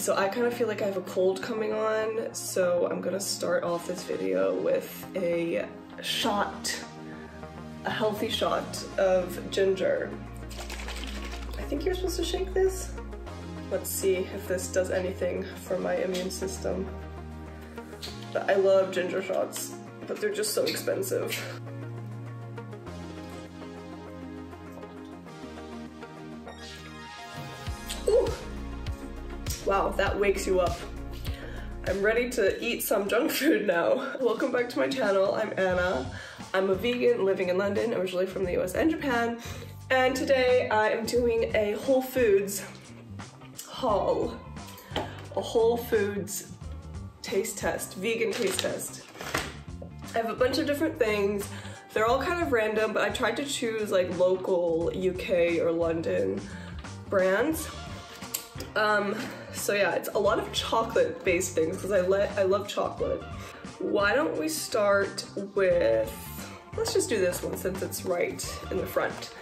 So I kind of feel like I have a cold coming on, so I'm gonna start off this video with a shot, a healthy shot of ginger. I think you're supposed to shake this. Let's see if this does anything for my immune system. I love ginger shots, but they're just so expensive. Wow, that wakes you up. I'm ready to eat some junk food now. Welcome back to my channel, I'm Anna. I'm a vegan living in London, originally from the US and Japan. And today I am doing a Whole Foods haul. A Whole Foods taste test, vegan taste test. I have a bunch of different things. They're all kind of random, but I tried to choose like local UK or London brands. Um, so yeah, it's a lot of chocolate based things because I, let I love chocolate. Why don't we start with, let's just do this one since it's right in the front.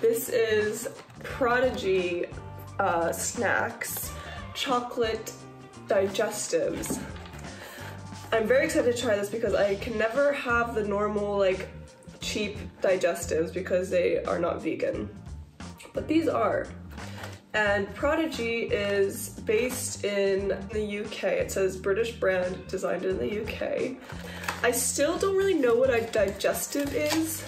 This is Prodigy uh, Snacks Chocolate Digestives. I'm very excited to try this because I can never have the normal like cheap digestives because they are not vegan. But these are. And Prodigy is based in the UK. It says British brand designed in the UK. I still don't really know what a digestive is.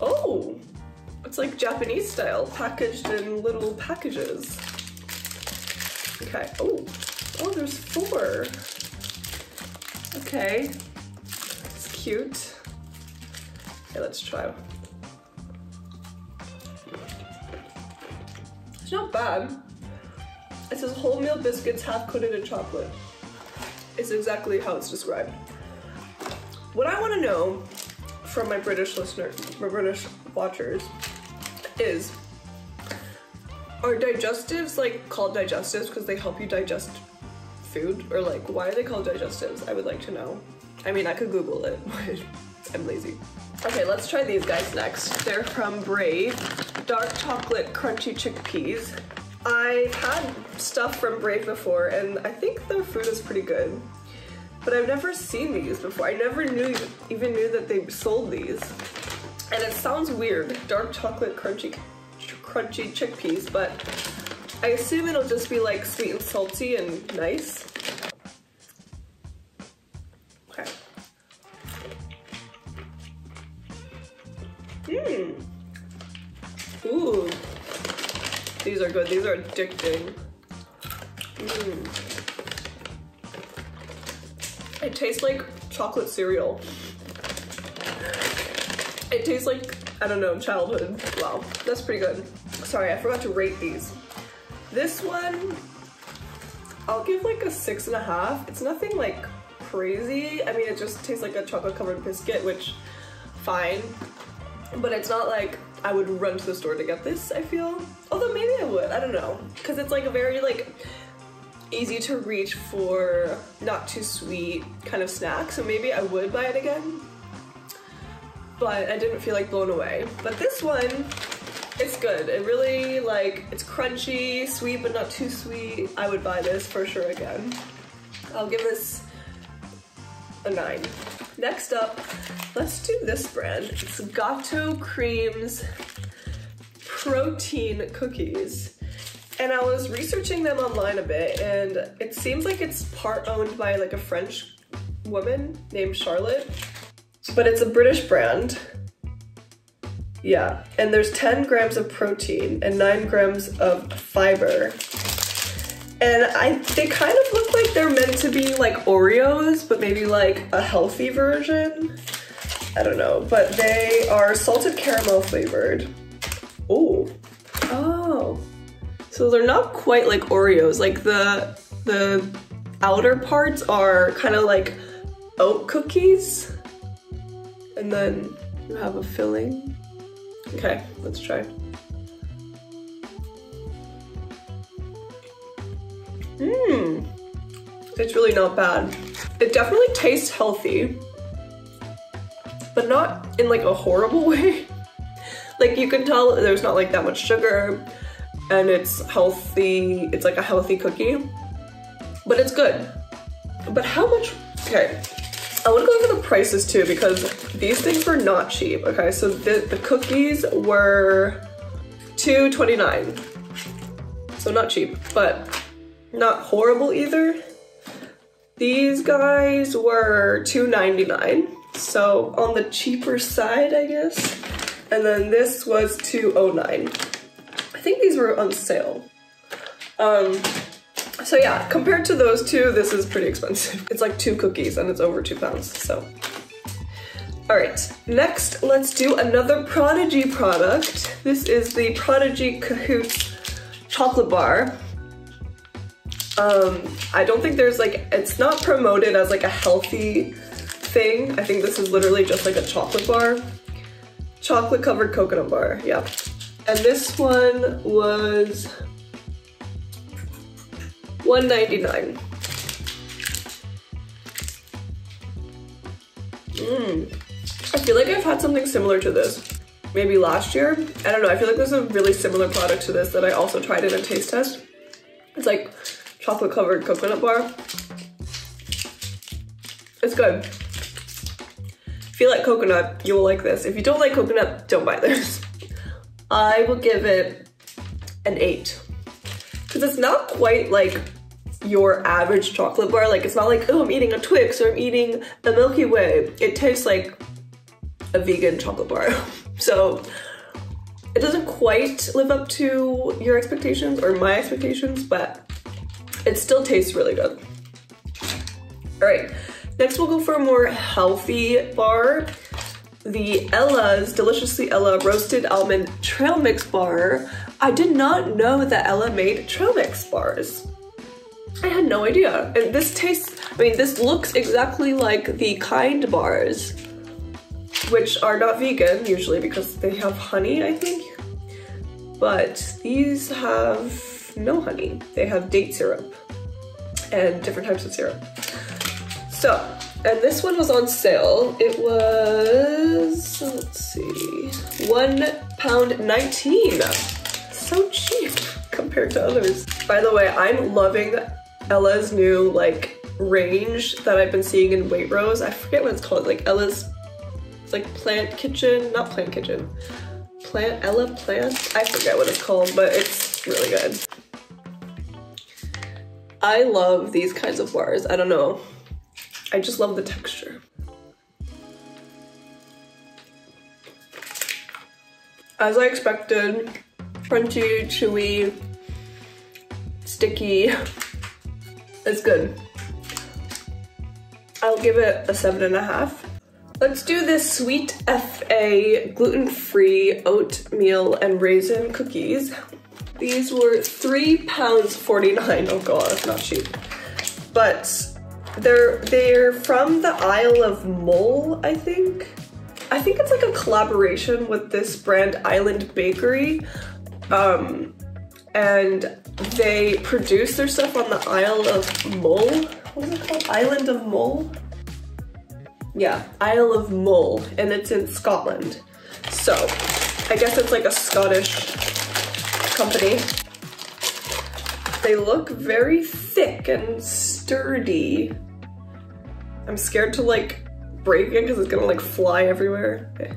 Oh, it's like Japanese style, packaged in little packages. Okay, oh, oh, there's four. Okay, it's cute. Okay, let's try. It's not bad. It says wholemeal biscuits half coated in chocolate. It's exactly how it's described. What I want to know from my British listeners, my British watchers, is are digestives like called digestives because they help you digest food or like why are they called digestives? I would like to know. I mean, I could Google it, but I'm lazy. Okay, let's try these guys next. They're from Brave, dark chocolate crunchy chickpeas. I've had stuff from Brave before and I think their food is pretty good. But I've never seen these before. I never knew even knew that they sold these. And it sounds weird, dark chocolate crunchy crunchy chickpeas, but I assume it'll just be like sweet and salty and nice. Mmm. Ooh. These are good. These are addicting. Mmm. It tastes like chocolate cereal. It tastes like, I don't know, childhood. Wow, that's pretty good. Sorry, I forgot to rate these. This one, I'll give like a six and a half. It's nothing like crazy. I mean, it just tastes like a chocolate covered biscuit, which fine. But it's not like I would run to the store to get this, I feel. Although maybe I would, I don't know. Cause it's like a very like easy to reach for not too sweet kind of snack. So maybe I would buy it again. But I didn't feel like blown away. But this one, it's good. It really like, it's crunchy, sweet but not too sweet. I would buy this for sure again. I'll give this a nine. Next up, let's do this brand. It's Gato Creams Protein Cookies. And I was researching them online a bit and it seems like it's part owned by like a French woman named Charlotte, but it's a British brand. Yeah, and there's 10 grams of protein and 9 grams of fiber. And I they kind of look like they're meant to be like Oreos, but maybe like a healthy version. I don't know, but they are salted caramel flavored. Oh, oh. So they're not quite like Oreos. Like the the outer parts are kind of like oat cookies. And then you have a filling. Okay, let's try. Mmm, it's really not bad. It definitely tastes healthy, but not in like a horrible way. like you can tell there's not like that much sugar. and it's healthy. It's like a healthy cookie, but it's good. But how much? Okay, I want to go over the prices too because these things were not cheap. Okay, so the, the cookies were two twenty nine, so not cheap, but not horrible either. These guys were two ninety nine, so on the cheaper side, I guess. And then this was two oh nine. I think these were on sale. Um, so yeah, compared to those two, this is pretty expensive. It's like two cookies and it's over two pounds, so. All right, next let's do another Prodigy product. This is the Prodigy Cahoots chocolate bar. Um, I don't think there's like, it's not promoted as like a healthy thing. I think this is literally just like a chocolate bar. Chocolate covered coconut bar, yeah. And this one was 199 Mmm. I feel like I've had something similar to this maybe last year. I don't know, I feel like there's a really similar product to this that I also tried in a taste test. It's like chocolate covered coconut bar. It's good. If you like coconut, you will like this. If you don't like coconut, don't buy this. I will give it an eight. Cause it's not quite like your average chocolate bar. Like it's not like, oh, I'm eating a Twix or I'm eating a Milky Way. It tastes like a vegan chocolate bar. so it doesn't quite live up to your expectations or my expectations, but it still tastes really good. All right, next we'll go for a more healthy bar. The Ella's Deliciously Ella Roasted Almond Trail Mix Bar. I did not know that Ella made trail mix bars. I had no idea. And this tastes, I mean, this looks exactly like the Kind bars, which are not vegan usually because they have honey, I think. But these have no honey. They have date syrup and different types of syrup. So, and this one was on sale. It was, let's see, one pound 19. So cheap compared to others. By the way, I'm loving Ella's new like range that I've been seeing in Waitrose. I forget what it's called, like Ella's, like Plant Kitchen, not Plant Kitchen, Plant, Ella Plant? I forget what it's called, but it's really good. I love these kinds of bars. I don't know. I just love the texture. As I expected, crunchy, chewy, sticky. It's good. I'll give it a seven and a half. Let's do this Sweet FA gluten-free oatmeal and raisin cookies. These were three pounds 49. Oh god, that's not cheap. But they're they're from the Isle of Mull, I think. I think it's like a collaboration with this brand Island Bakery. Um, and they produce their stuff on the Isle of Mull. What is it called? Island of Mull? Yeah, Isle of Mull, and it's in Scotland. So, I guess it's like a Scottish company. They look very thick and sturdy. I'm scared to like break it because it's gonna like fly everywhere. Okay.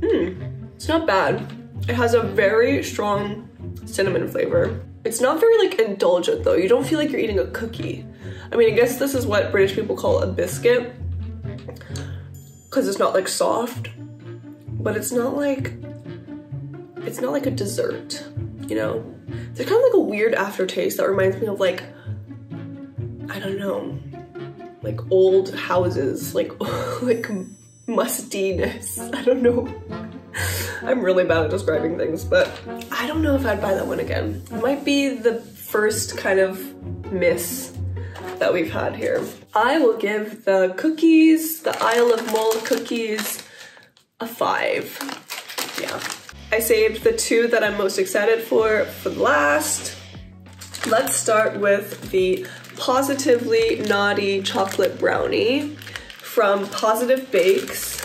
Hmm, it's not bad. It has a very strong cinnamon flavor. It's not very like indulgent though. You don't feel like you're eating a cookie. I mean, I guess this is what British people call a biscuit because it's not like soft, but it's not like, it's not like a dessert, you know? There's kind of like a weird aftertaste that reminds me of like, I don't know, like old houses, like, like mustiness. I don't know. I'm really bad at describing things, but I don't know if I'd buy that one again. It might be the first kind of miss that we've had here. I will give the cookies, the Isle of Mull cookies, a five. Yeah. I saved the two that I'm most excited for for the last. Let's start with the Positively Naughty Chocolate Brownie from Positive Bakes.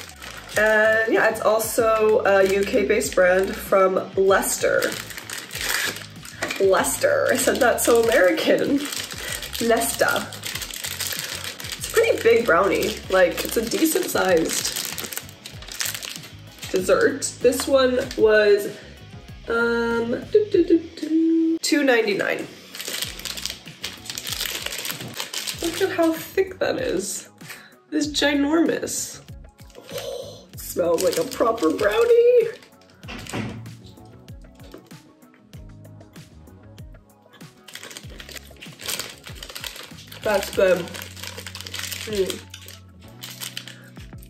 And yeah, it's also a UK-based brand from Leicester. Leicester, I said that so American. Leicester. It's a pretty big brownie. Like, it's a decent sized dessert. This one was um, two ninety nine. Look at how thick that is. It's ginormous. Oh, smells like a proper brownie. That's good. Mm.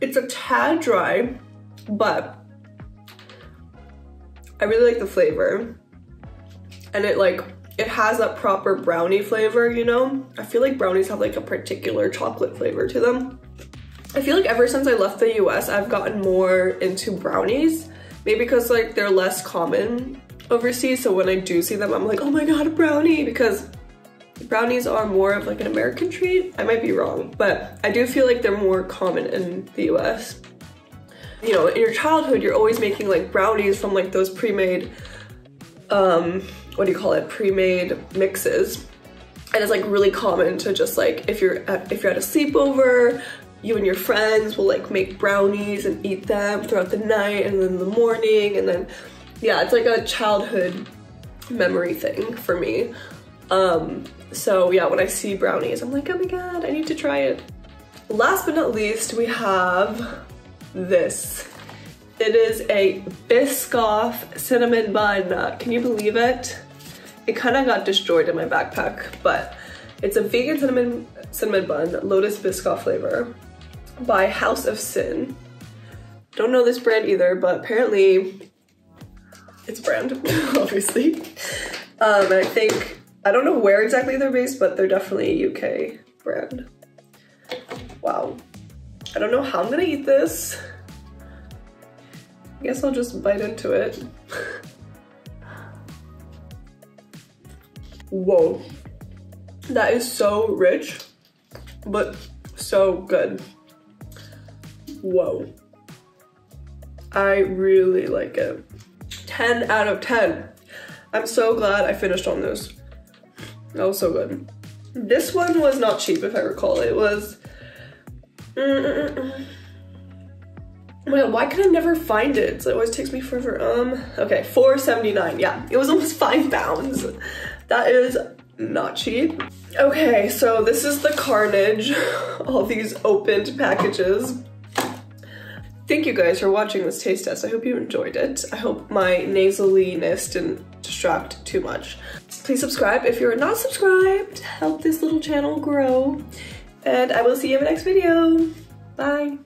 It's a tad dry, but I really like the flavor. And it like, it has that proper brownie flavor, you know? I feel like brownies have like a particular chocolate flavor to them. I feel like ever since I left the US, I've gotten more into brownies. Maybe because like they're less common overseas. So when I do see them, I'm like, oh my God, a brownie. Because brownies are more of like an American treat. I might be wrong, but I do feel like they're more common in the US. You know, in your childhood, you're always making like brownies from like those pre-made, um, what do you call it? Pre-made mixes. And it's like really common to just like, if you're at, if you're at a sleepover, you and your friends will like make brownies and eat them throughout the night and then the morning and then yeah it's like a childhood memory thing for me um so yeah, when I see brownies, I'm like, oh my god, I need to try it. Last but not least, we have this. It is a Biscoff cinnamon bun. Can you believe it? It kind of got destroyed in my backpack, but it's a vegan cinnamon cinnamon bun, Lotus Biscoff flavor by House of Sin. Don't know this brand either, but apparently it's brand, obviously. Um, I think I don't know where exactly they're based, but they're definitely a UK brand. Wow. I don't know how I'm gonna eat this. I guess I'll just bite into it. Whoa. That is so rich, but so good. Whoa. I really like it. 10 out of 10. I'm so glad I finished on this. Was so good. This one was not cheap if I recall. It was... Mm, mm, Wait, why can I never find it? It always takes me forever. Um, okay, 4.79. Yeah, it was almost five pounds. That is not cheap. Okay, so this is the carnage. All these opened packages. Thank you guys for watching this taste test. I hope you enjoyed it. I hope my nasaliness didn't distract too much. Please subscribe if you're not subscribed. Help this little channel grow. And I will see you in the next video. Bye.